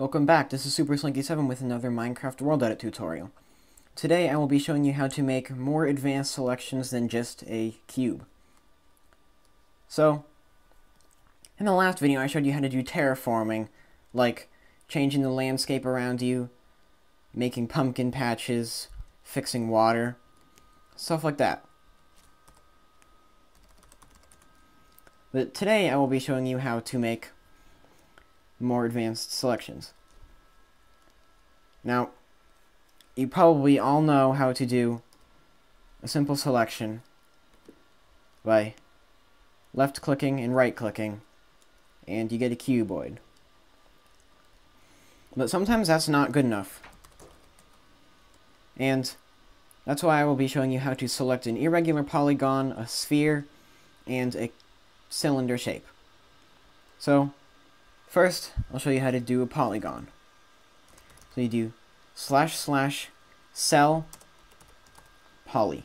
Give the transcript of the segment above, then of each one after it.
Welcome back, this is Superslinky7 with another Minecraft WorldEdit tutorial. Today I will be showing you how to make more advanced selections than just a cube. So, in the last video I showed you how to do terraforming, like changing the landscape around you, making pumpkin patches, fixing water, stuff like that. But today I will be showing you how to make more advanced selections. Now, you probably all know how to do a simple selection by left clicking and right clicking, and you get a cuboid. But sometimes that's not good enough. And that's why I will be showing you how to select an irregular polygon, a sphere, and a cylinder shape. So, First, I'll show you how to do a polygon. So you do slash slash sel poly.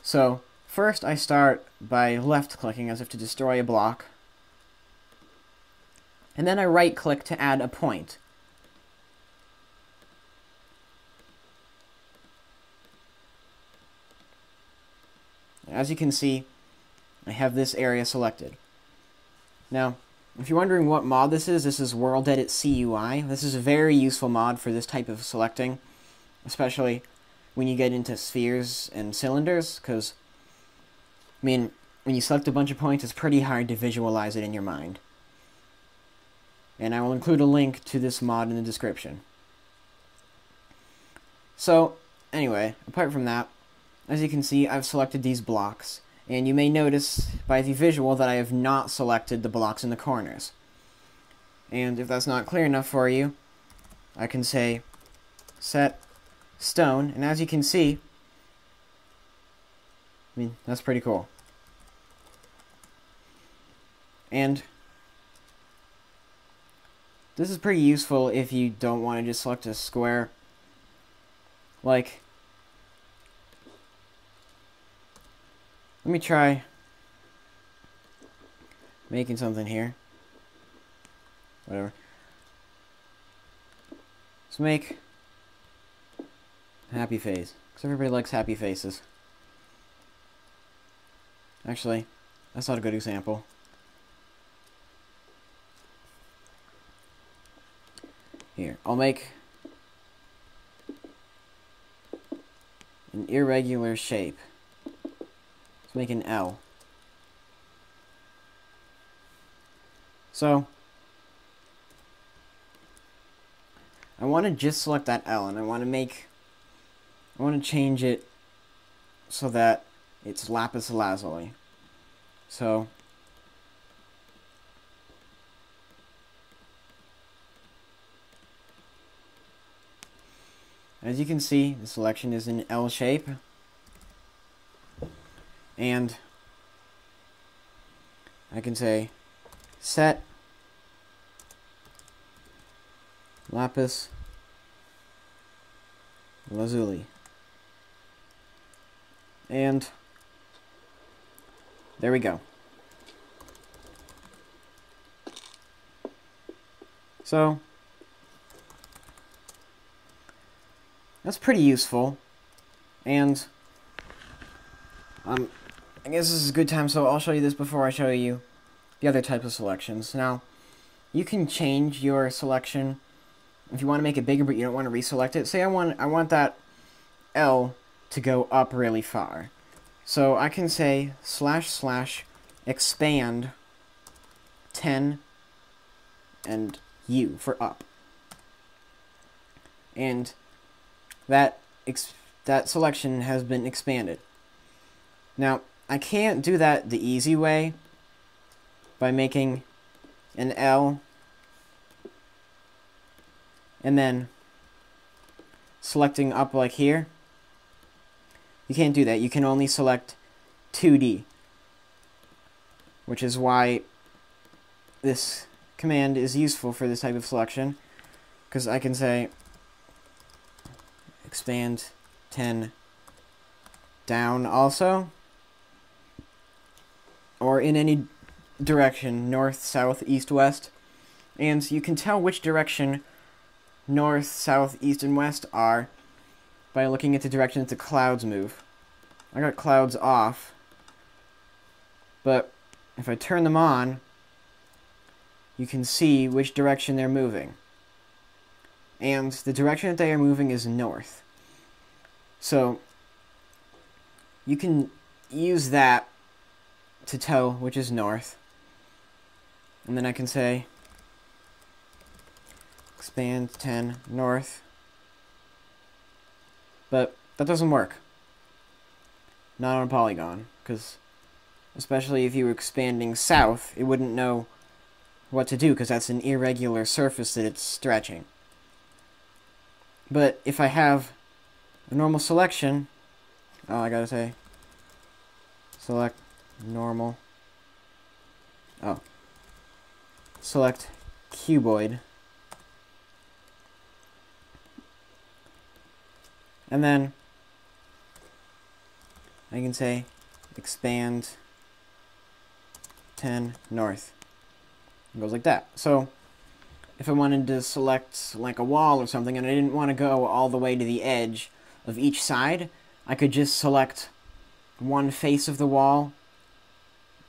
So first I start by left clicking as if to destroy a block. And then I right click to add a point. As you can see, I have this area selected. Now, if you're wondering what mod this is, this is WorldEdit CUI. This is a very useful mod for this type of selecting, especially when you get into spheres and cylinders, because, I mean, when you select a bunch of points, it's pretty hard to visualize it in your mind. And I will include a link to this mod in the description. So, anyway, apart from that, as you can see, I've selected these blocks and you may notice by the visual that I have not selected the blocks in the corners. And if that's not clear enough for you, I can say set stone, and as you can see, I mean, that's pretty cool. And this is pretty useful if you don't want to just select a square. Like, Let me try making something here. Whatever. Let's make happy face. Because everybody likes happy faces. Actually, that's not a good example. Here, I'll make an irregular shape. Make an L. So, I want to just select that L, and I want to make, I want to change it so that it's lapis lazuli. So, as you can see, the selection is in L shape and I can say set lapis lazuli. And there we go. So that's pretty useful. And um, I guess this is a good time, so I'll show you this before I show you the other types of selections. Now, you can change your selection if you want to make it bigger, but you don't want to reselect it. Say I want I want that L to go up really far. So I can say slash slash expand 10 and U for up. And that that selection has been expanded. Now, I can't do that the easy way by making an L and then selecting up like here. You can't do that. You can only select 2D, which is why this command is useful for this type of selection, because I can say expand 10 down also or in any direction, north, south, east, west. And you can tell which direction north, south, east, and west are by looking at the direction that the clouds move. I got clouds off, but if I turn them on, you can see which direction they're moving. And the direction that they are moving is north. So, you can use that to tell which is north. And then I can say expand 10 north. But that doesn't work. Not on a polygon, because especially if you were expanding south, it wouldn't know what to do, because that's an irregular surface that it's stretching. But if I have a normal selection, oh, I gotta say, select normal, oh, select cuboid, and then I can say expand 10 north. It goes like that. So if I wanted to select like a wall or something and I didn't want to go all the way to the edge of each side, I could just select one face of the wall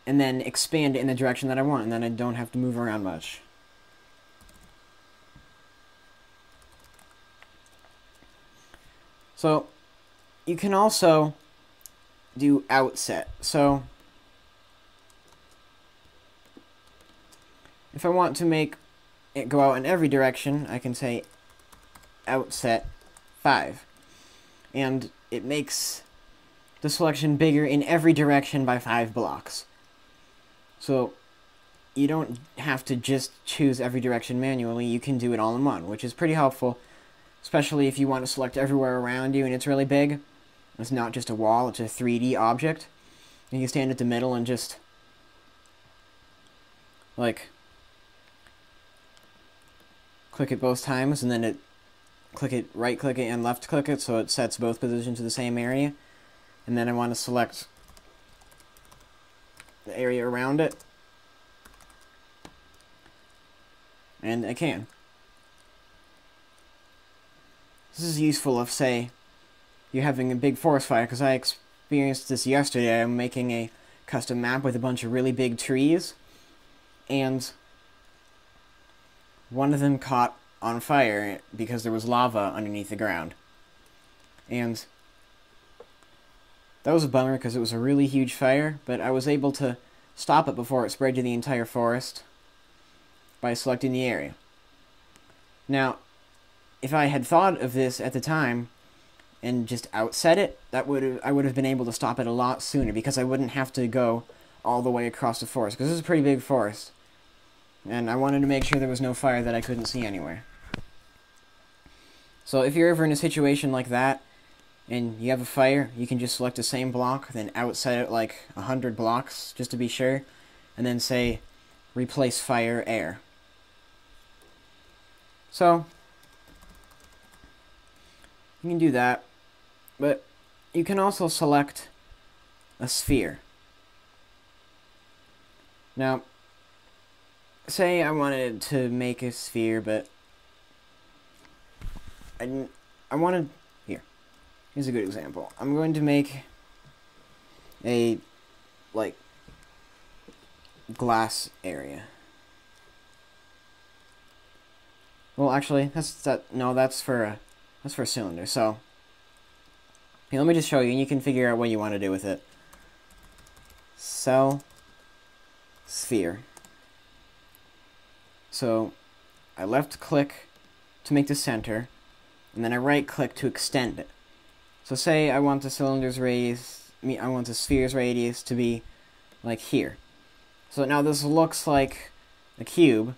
and then expand in the direction that I want, and then I don't have to move around much. So, you can also do outset. So, if I want to make it go out in every direction, I can say outset 5. And it makes the selection bigger in every direction by 5 blocks. So, you don't have to just choose every direction manually, you can do it all in one, which is pretty helpful especially if you want to select everywhere around you and it's really big. It's not just a wall, it's a 3D object. And You can stand at the middle and just, like, click it both times, and then it, click it, right click it and left click it, so it sets both positions to the same area. And then I want to select the area around it. And I can. This is useful if, say, you're having a big forest fire, because I experienced this yesterday. I'm making a custom map with a bunch of really big trees, and one of them caught on fire because there was lava underneath the ground. And that was a bummer because it was a really huge fire, but I was able to stop it before it spread to the entire forest by selecting the area. Now, if I had thought of this at the time and just outset it, that would I would have been able to stop it a lot sooner because I wouldn't have to go all the way across the forest because this is a pretty big forest. And I wanted to make sure there was no fire that I couldn't see anywhere. So if you're ever in a situation like that and you have a fire, you can just select the same block, then outset it like a hundred blocks just to be sure, and then say replace fire air. So you can do that, but you can also select a sphere. Now, say I wanted to make a sphere, but I, I wanted, here's a good example. I'm going to make a, like, glass area. Well, actually, that's, that, no, that's for a that's for a cylinder. So, here, let me just show you, and you can figure out what you want to do with it. Sel sphere. So, I left click to make the center, and then I right click to extend it. So say I want the cylinder's radius, I want the sphere's radius to be like here. So now this looks like a cube.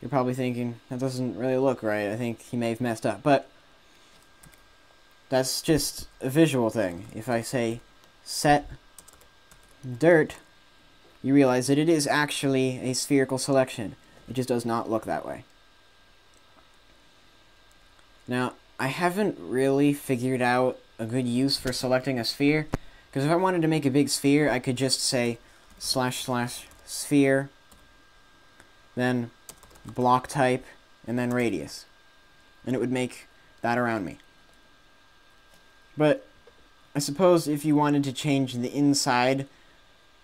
You're probably thinking, that doesn't really look right. I think he may have messed up. But that's just a visual thing. If I say set dirt, you realize that it is actually a spherical selection. It just does not look that way. Now, I haven't really figured out a good use for selecting a sphere, because if I wanted to make a big sphere, I could just say slash slash sphere, then block type, and then radius. And it would make that around me. But I suppose if you wanted to change the inside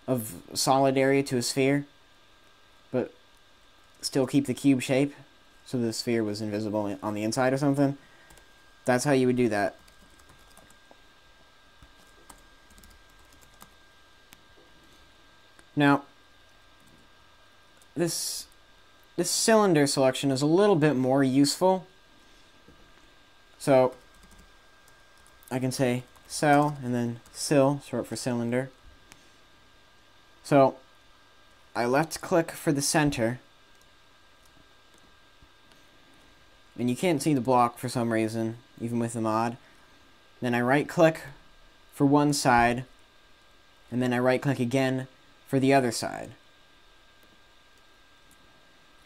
of solid area to a sphere, but still keep the cube shape, so the sphere was invisible on the inside or something, that's how you would do that. Now, this this cylinder selection is a little bit more useful. So, I can say sel and then cyl, short for cylinder. So, I left click for the center. And you can't see the block for some reason, even with the mod. Then I right click for one side, and then I right click again for the other side.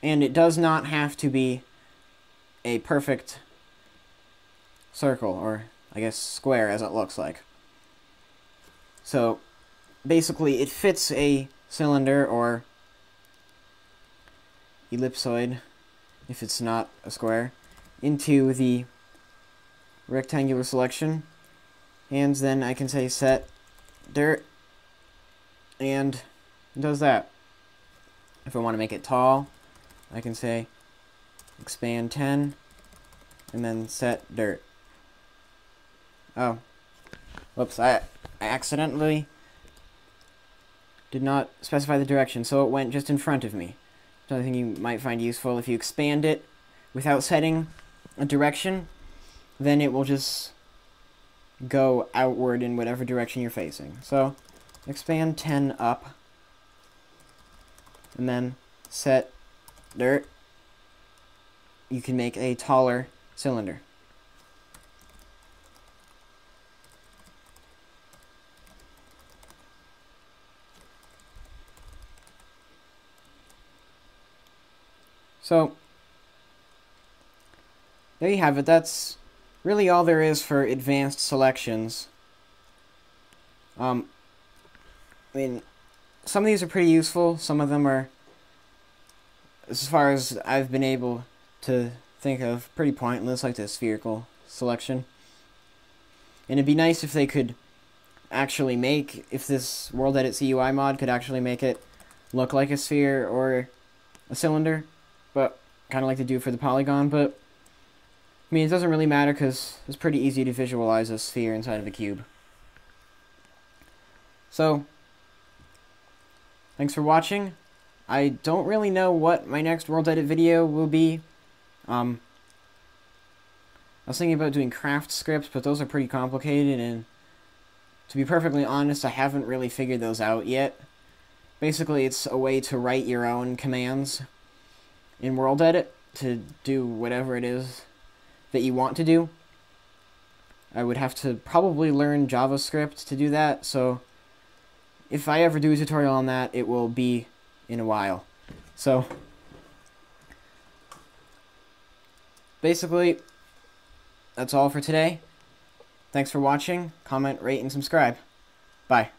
And it does not have to be a perfect circle, or I guess square as it looks like. So basically it fits a cylinder or ellipsoid, if it's not a square, into the rectangular selection. And then I can say set dirt and does that. If I want to make it tall, I can say expand 10 and then set dirt. Oh. Whoops, I, I accidentally did not specify the direction, so it went just in front of me. Another thing you might find useful, if you expand it without setting a direction, then it will just go outward in whatever direction you're facing. So, expand 10 up and then set dirt, you can make a taller cylinder. So, there you have it. That's really all there is for advanced selections. Um, I mean, some of these are pretty useful. Some of them are, as far as I've been able to think of, pretty pointless, like the spherical selection. And it'd be nice if they could actually make, if this WorldEdit CUI mod could actually make it look like a sphere or a cylinder, but kind of like they do for the polygon, but I mean, it doesn't really matter because it's pretty easy to visualize a sphere inside of a cube. So, Thanks for watching. I don't really know what my next WorldEdit video will be. Um, I was thinking about doing craft scripts, but those are pretty complicated, and to be perfectly honest, I haven't really figured those out yet. Basically, it's a way to write your own commands in WorldEdit to do whatever it is that you want to do. I would have to probably learn JavaScript to do that, so if I ever do a tutorial on that, it will be in a while. So, basically, that's all for today. Thanks for watching. Comment, rate, and subscribe. Bye.